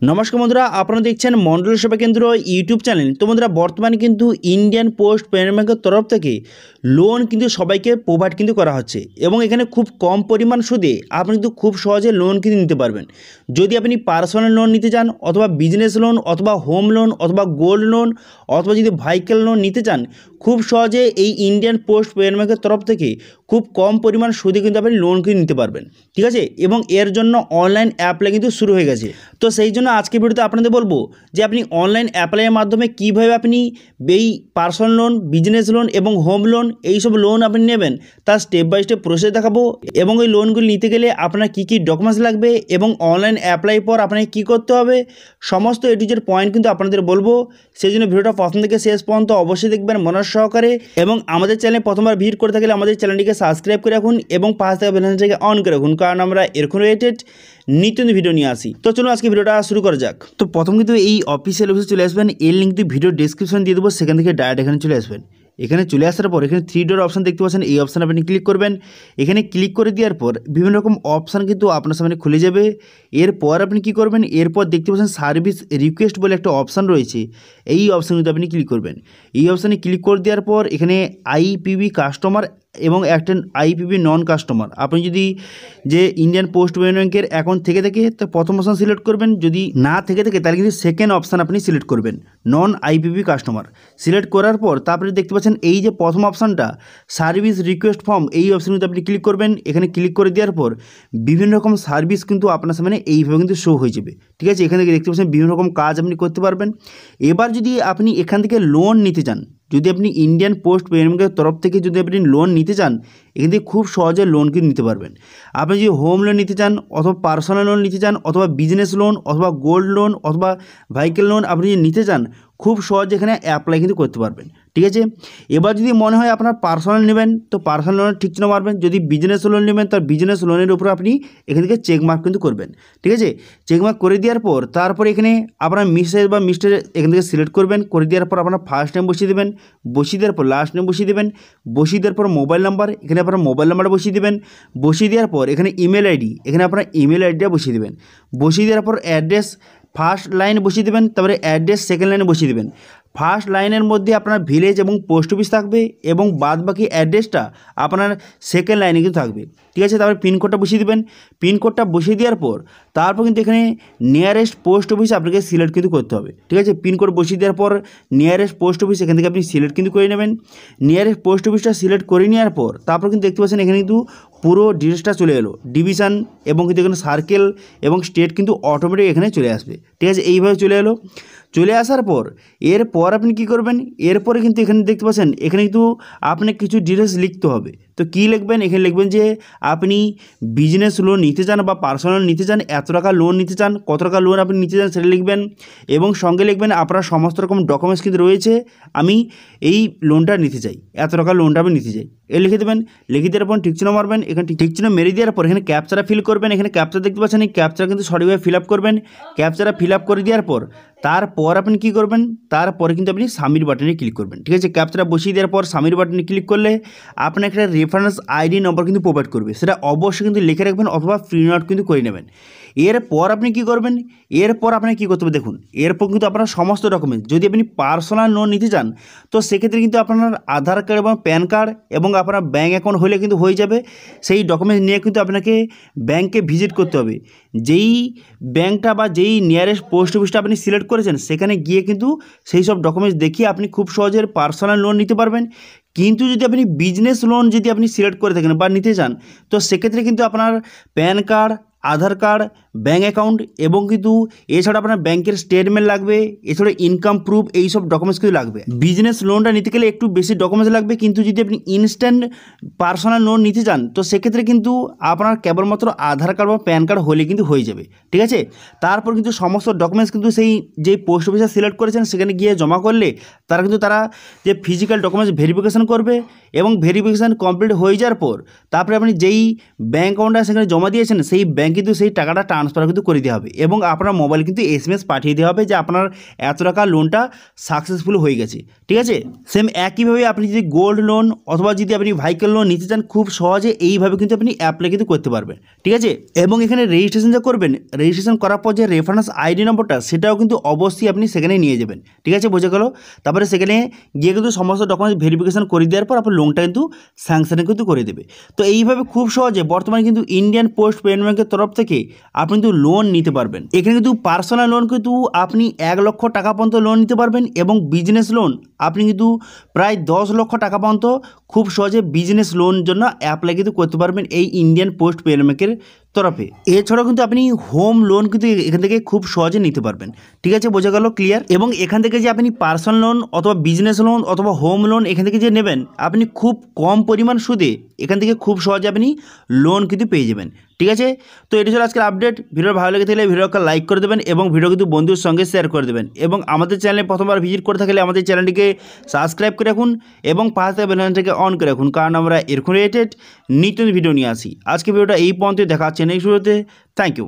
নমস্কার বন্ধুরা, আপনারা দেখছেন মন্ডল সেবা কেন্দ্র ইউটিউব চ্যানেল। তো বন্ধুরা, বর্তমানে কিন্তু ইন্ডিয়ান পোস্ট পেমেন্ট ব্যাংকের তরফ থেকে লোন কিন্তু সবাইকে প্রোভাইড কিন্তু করা হচ্ছে এবং এখানে খুব কম পরিমাণ সুদে আপনি কিন্তু খুব সহজে লোন কিন্তু নিতে পারবেন। যদি আপনি পার্সোনাল লোন নিতে চান অথবা বিজনেস লোন অথবা হোম লোন অথবা গোল্ড লোন অথবা যদি ভাইকেল লোন নিতে চান খুব সহজে এই ইন্ডিয়ান পোস্ট পেমেন্ট ব্যাংকের তরফ থেকে খুব কম পরিমাণ সুদে কিন্তু আপনি লোন কিন্তু নিতে পারবেন। ঠিক আছে? এবং এর জন্য অনলাইন অ্যাপ্লাই কিন্তু শুরু হয়ে গেছে। তো সেই জন্য আজকে ভিডিওতে আপনাদের বলব যে আপনি অনলাইন অ্যাপ্লাইয়ের মাধ্যমে কীভাবে আপনি এই পার্সোনাল লোন বিজনেস লোন এবং হোম লোন এই সব লোন আপনি নেবেন তার স্টেপ বাই স্টেপ প্রসেস দেখাবো এবং ওই লোনগুলি নিতে গেলে আপনার কী কী ডকুমেন্টস লাগবে এবং অনলাইন অ্যাপ্লাই পর আপনাকে কী করতে হবে, সমস্ত এডিজের পয়েন্ট কিন্তু আপনাদের বলব। সেই জন্য ভিডিওটা প্রথম থেকে শেষ পর্যন্ত অবশ্যই দেখবেন। মনোজ সহকারে এবং আমাদের চ্যানেলে প্রথমবার ভিড় করে থাকলে আমাদের চ্যানেলটিকে সাবস্ক্রাইব করে রাখুন এবং পাশ থেকে বেলনটাকে অন করে রাখুন, কারণ আমরা এরকম রিলেটেড নিত্য ভিডিও নিয়ে আসি। তো চলুন আজকে ভিডিওটা শুরু করা যাক। তো প্রথম কিন্তু এই অফিসিয়াল অফিসে চলে আসবেন, এর লিঙ্ক ভিডিও ডিসক্রিপশন দিয়ে দেবো, সেখান থেকে ডাইরেক্ট এখানে চলে আসবেন। এখানে চলে আসার পর এখানে থ্রি ডোর অপশান দেখতে পাচ্ছেন। এই অপশান আপনি ক্লিক করবেন। এখানে ক্লিক করে দেওয়ার পর বিভিন্ন রকম অপশান কিন্তু আপনার সামনে খুলে যাবে। এরপর আপনি কি করবেন? এরপর দেখতে পাচ্ছেন সার্ভিস রিকোয়েস্ট বলে একটা অপশান রয়েছে। এই অপশান কিন্তু আপনি ক্লিক করবেন। এই অপশানে ক্লিক করে দেওয়ার পর এখানে আইপিবি কাস্টমার এবং একটা আইপিবি নন কাস্টমার আপনি যদি যে ইন্ডিয়ান পোস্ট ব্যাঙ্কের অ্যাকাউন্ট থেকে থাকে তো প্রথম অপশান সিলেক্ট করবেন, যদি না থেকে থাকে তাহলে কিন্তু সেকেন্ড অপশান আপনি সিলেক্ট করবেন নন আইপিবি কাস্টমার সিলেক্ট করার পর তারপরে দেখতে পাচ্ছেন এই যে প্রথম অপশানটা সার্ভিস রিকোয়েস্ট ফর্ম এই অপশান কিন্তু আপনি ক্লিক করবেন। এখানে ক্লিক করে দেওয়ার পর বিভিন্ন রকম সার্ভিস কিন্তু আপনার সামনে এইভাবে কিন্তু শো হয়ে যাবে। ঠিক আছে? এখান থেকে দেখতে পাচ্ছেন বিভিন্ন রকম কাজ আপনি করতে পারবেন। এবার যদি আপনি এখান থেকে লোন নিতে চান যদি আপনি ইন্ডিয়ান পোস্ট পেমেন্টের তরফ থেকে যদি আপনি লোন নিতে চান, এখান থেকে খুব সহজে লোন কিন্তু নিতে পারবেন। আপনি যদি হোম লোন নিতে চান, অথবা পার্সোনাল লোন নিতে চান, অথবা বিজনেস লোন অথবা গোল্ড লোন অথবা ভাইকেল লোন আপনি যদি নিতে চান খুব সহজে এখানে অ্যাপ্লাই কিন্তু করতে পারবেন, ঠিক আছে? এবার যদি মনে হয় আপনার পার্সোনাল নেবেন, তো পার্সোনাল লোনের ঠিক চিহ্ন মারবেন, যদি বিজনেস লোন নেবেন, তার বিজনেস লোনের উপর আপনি এখান থেকে চেক মার্ক কিন্তু করবেন, ঠিক আছে? চেক মার্ক করে দেওয়ার পর, তারপরে এখানে আপনার মিস্টার বা মিস্টার এখান থেকে সিলেক্ট করবেন, করে দেওয়ার পর আপনার ফার্স্ট নেম বসিয়ে দেবেন, বসিয়ে দেওয়ার পর লাস্ট নেম বসিয়ে দেবেন, বসিয়ে দেওয়ার পর মোবাইল নাম্বার এখানে আপনার মোবাইল নাম্বার বসিয়ে দেবেন, বসিয়ে দেওয়ার পর এখানে ইমেল আইডি এখানে আপনার ইমেল আইডিটা বসিয়ে দেবেন, বসিয়ে দেওয়ার পর অ্যাড্রেস ফার্স্ট লাইন বসিয়ে দেবেন তারপরে অ্যাড্রেস সেকেন্ড লাইনে বসিয়ে দেবেন। ফার্স্ট লাইনের মধ্যে আপনার ভিলেজ এবং পোস্ট অফিস থাকবে এবং বাদ বাকি অ্যাড্রেসটা আপনার সেকেন্ড লাইনে কিন্তু থাকবে। ঠিক আছে? তারপরে পিনকোডটা বসিয়ে দেবেন। পিনকোডটা বসিয়ে দেওয়ার পর তারপর কিন্তু এখানে নিয়ারেস্ট পোস্ট অফিস আপনাকে সিলেক্ট কিন্তু করতে হবে। ঠিক আছে? পিনকোড বসিয়ে দেওয়ার পর নিয়ারেস্ট পোস্ট অফিস এখান থেকে আপনি সিলেক্ট কিন্তু করে নেবেন। নিয়ারেস্ট পোস্ট অফিসটা সিলেক্ট করে নেওয়ার পর তারপর কিন্তু দেখতে পাচ্ছেন এখানে কিন্তু পুরো ডিটেলসটা চলে এলো। ডিভিশন এবং কিন্তু এখানে সার্কেল এবং স্টেট কিন্তু অটোমেটিক এখানে চলে আসবে। ঠিক আছে? এইভাবে চলে এলো। চলে আসার পর, এরপর আপনি কি করবেন? এরপরে কিন্তু এখানে দেখতে পাচ্ছেন, এখানে কিন্তু আপনাকে কিছু ডিটেলস লিখতে হবে। তো কী লিখবেন? এখানে লিখবেন যে আপনি বিজনেস লোন নিতে চান বা পার্সোনাল নিতে চান, এত টাকা লোন নিতে চান, কত টাকা লোন আপনি নিতে চান সেটা লিখবেন এবং সঙ্গে লিখবেন আপনার সমস্ত রকম ডকুমেন্টস কিন্তু রয়েছে, আমি এই লোনটা নিতে চাই, এত টাকা লোনটা আমি নিতে চাই। এ লিখে দেবেন, লিখে দেওয়ার পর ঠিকচিহ্ন মারবেন, এখানে ঠিকচিহ্ন মেরে দেওয়ার পর এখানে ক্যাপচারা ফিল করবেন, এখানে ক্যাপচার দেখতে পাচ্ছেন, এই ক্যাপচার কিন্তু সঠিকভাবে ফিল আপ করবেন ক্যাপচারা ফিল আপ করে দেওয়ার পর তারপর আপনি কী করবেন? তারপরে কিন্তু আপনি সামির বাটনে ক্লিক করবেন, ঠিক আছে? ক্যাপচারা বসিয়ে দেওয়ার পর সামির বাটনে ক্লিক করলে আপনার একটা রেফারেন্স আইডি নম্বর কিন্তু প্রোভাইড করবে। সেটা অবশ্যই কিন্তু লিখে রাখবেন অথবা ফ্রি নোট কিন্তু করে নেবেন। এরপর আপনি কি করবেন? এরপর আপনাকে কী করতে হবে দেখুন, এরপর কিন্তু আপনার সমস্ত ডকুমেন্ট যদি আপনি পার্সোনাল লোন নিতে চান, তো সেক্ষেত্রে কিন্তু আপনার আধার কার্ড এবং প্যান কার্ড এবং আপনার ব্যাঙ্ক অ্যাকাউন্ট হলে কিন্তু হয়ে যাবে। সেই ডকুমেন্ট নিয়ে কিন্তু আপনাকে ব্যাংকে ভিজিট করতে হবে। যেই ব্যাংকটা বা যেই নিয়ারেস্ট পোস্ট অফিসটা আপনি সিলেক্ট করেছেন, সেখানে গিয়ে কিন্তু সেই সব ডকুমেন্টস দেখিয়ে আপনি খুব সহজে পার্সোনাল লোন নিতে পারবেন। কিন্তু যদি আপনি বিজনেস লোন যদি আপনি সিলেক্ট করে থাকেন বা নিতে চান, তো সেক্ষেত্রে কিন্তু আপনার PAN card Aadhaar card bank account এবং কিন্তু এছাড়া আপনার ব্যাংকের স্টেটমেন্ট লাগবে, এছাড়া ইনকাম প্রুফ এই সব ডকুমেন্টস কিন্তু লাগবে। বিজনেস লোনটা নিতে গেলে একটু বেশি ডকুমেন্টস লাগবে, কিন্তু যদি আপনি ইনস্ট্যান্ট পার্সোনাল লোন নিতে চান, তো সেক্ষেত্রে কিন্তু আপনার কেবলমাত্র আধার কার্ড বা প্যান কার্ড হলে কিন্তু হয়ে যাবে, ঠিক আছে? তারপর কিন্তু সমস্ত ডকুমেন্টস কিন্তু সেই যে পোস্ট অফিসে সিলেক্ট করেছেন, সেখানে গিয়ে জমা করলে তারা কিন্তু তারা যে ফিজিক্যাল ডকুমেন্টস ভেরিফিকেশান করবে এবং ভেরিফিকেশান কমপ্লিট হয়ে যাওয়ার পর, তারপরে আপনি যেই ব্যাঙ্ক অ্যাকাউন্টটা সেখানে জমা দিয়েছেন, সেই ব্যাঙ্কে কিন্তু সেই টাকাটা ট্রান্সফার কিন্তু করে দেওয়া হবে এবং আপনার মোবাইল কিন্তু এস এম এস পাঠিয়ে দেওয়া হবে যে আপনার এত টাকা লোনটা সাকসেসফুল হয়ে গেছে। ঠিক আছে? সেম একইভাবে আপনি যদি গোল্ড লোন অথবা যদি আপনি ভাইকেল লোন নিতে চান, খুব সহজে এইভাবে কিন্তু আপনি অ্যাপ্লাই কিন্তু করতে পারবেন। ঠিক আছে? এবং এখানে রেজিস্ট্রেশন যা করবেন রেজিস্ট্রেশন করার পর যে রেফারেন্স আইডি নম্বরটা সেটাও কিন্তু অবশ্যই আপনি সেখানে নিয়ে যাবেন। ঠিক আছে? বোঝা গেল? তারপরে সেখানে গিয়ে কিন্তু সমস্ত ডকুমেন্টস ভেরিফিকেশন করে দেওয়ার পর আপনার লোনটা কিন্তু স্যাংশন কিন্তু করে দেবে। তো এইভাবে খুব সহজে বর্তমানে কিন্তু ইন্ডিয়ান পোস্ট পেমেন্ট ব্যাংকের তরফ থেকে আপনি কিন্তু লোন নিতে পারবেন। এখানে কিন্তু পার্সোনাল লোন কিন্তু আপনি এক লক্ষ টাকা পর্যন্ত লোন নিতে পারবেন এবং বিজনেস লোন আপনি কিন্তু প্রায় দশ লক্ষ টাকা পর্যন্ত খুব সহজে বিজনেস লোন জন্য অ্যাপ্লাই কিন্তু করতে পারবেন এই ইন্ডিয়ান পোস্ট পেমেন্ট ব্যাংকের তরফে। এছাড়াও কিন্তু আপনি হোম লোন কিন্তু এখান থেকে খুব সহজে নিতে পারবেন। ঠিক আছে, বোঝা গেল ক্লিয়ার এবং এখান থেকে যে আপনি পার্সোনাল লোন অথবা বিজনেস লোন অথবা হোম লোন এখান থেকে যে নেবেন, আপনি খুব কম পরিমাণ সুদে এখান থেকে খুব সহজে আপনি লোন কিন্তু পেয়ে যাবেন। ঠিক আছে? তো এটি ছিল আজকের আপডেট ভিডিও ভালো লেগে থাকলে ভিডিওকে লাইক করে দেবেন এবং ভিডিও কিন্তু বন্ধুর সঙ্গে শেয়ার করে দেবেন। এবং আমাদের চ্যানেলে প্রথমবার ভিজিট করে থাকলে আমাদের চ্যানেলটিকে সাবস্ক্রাইব করে রাখুন এবং পাশে বেলানটাকে অন করে রাখুন। কারণ আমরা এরকম রিলেটেড নিত্য ভিডিও নিয়ে আসি। আজকে ভিডিওটা এই পর্যন্ত দেখা হচ্ছে নেক্সট ভিডিওতে থ্যাংক ইউ